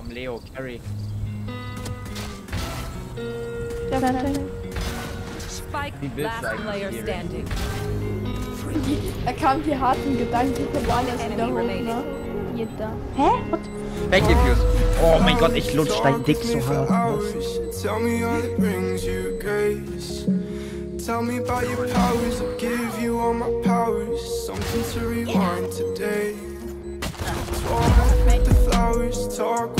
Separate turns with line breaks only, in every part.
Vom Leo
Carrick.
Spike, last player standing.
Da kamen die harten Gedanken von alles wieder hoch, ne? Jeder. Hä? What?
Thank you, Fuse. Oh mein Gott, ich lutsch dein Dick so hart.
Tell me about your powers, I'll give you all my powers Something to rewind today Talk with the flowers, talk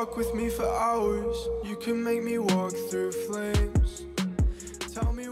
Talk with me for hours. You can make me walk through flames. Tell me